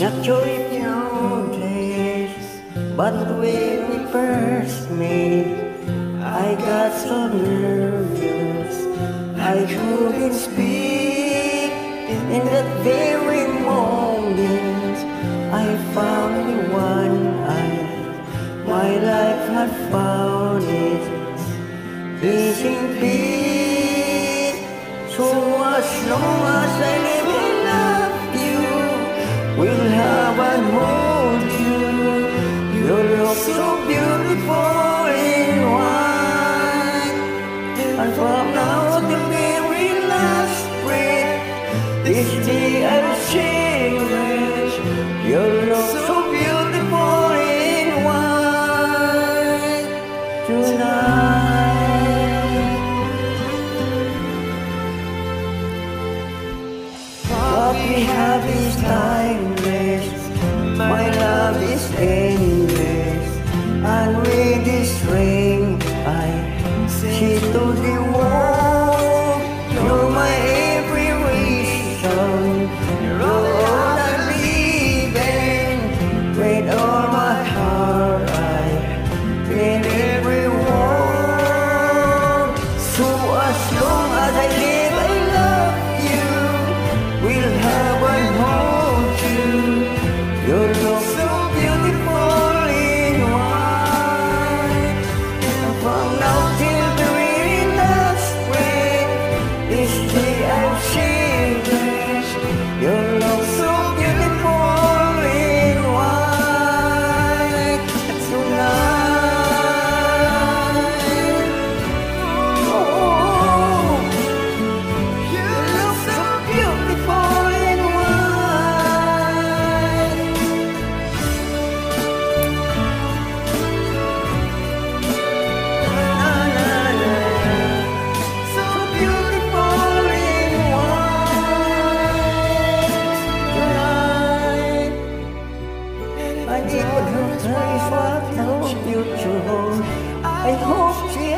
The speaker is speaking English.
Not sure if you noticed, but when we first met, I got so nervous I couldn't speak. In that very moment, I found the one I My life had found it. Peace in peace. So much, so much I you. You look so beautiful in white. true. I hope she